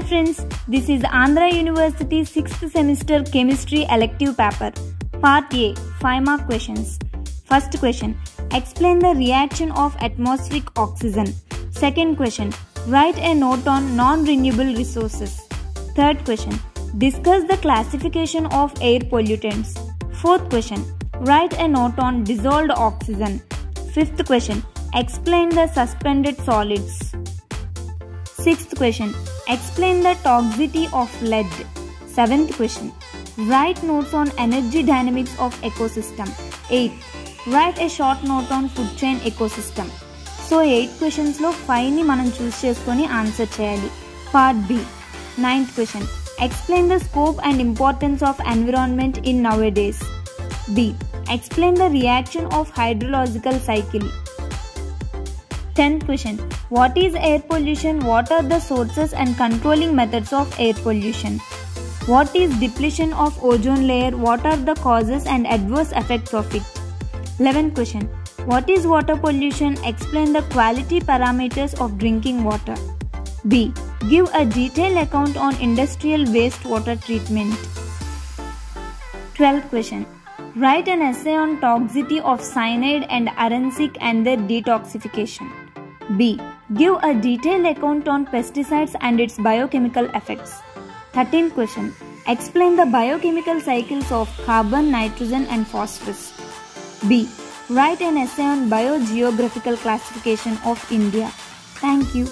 friends, this is Andhra University 6th semester chemistry elective paper. Part A 5 mark questions. First question Explain the reaction of atmospheric oxygen. Second question Write a note on non renewable resources. Third question Discuss the classification of air pollutants. Fourth question Write a note on dissolved oxygen. Fifth question Explain the suspended solids. Sixth question Explain the toxicity of lead. Seventh question Write notes on energy dynamics of ecosystem. Eighth Write a short note on food chain ecosystem. So eight క్వశ్చన్స్లో ఫైవ్ని మనం చూస్ చేసుకొని answer చేయాలి part B ninth question explain the scope and importance of environment in now days be explain the reaction of hydrological cycle 10th question What is air pollution? What are the sources and controlling methods of air pollution? What is depletion of ozone layer? What are the causes and adverse effects of it? 11th question What is water pollution? Explain the quality parameters of drinking water. B. Give a detailed account on industrial wastewater treatment. 12th question Write an essay on toxicity of cyanide and arsenic and their detoxification. B. Give a detailed account on pesticides and its biochemical effects. 13th question. Explain the biochemical cycles of carbon, nitrogen, and phosphorus. B. Write an essay on biogeographical classification of India. Thank you.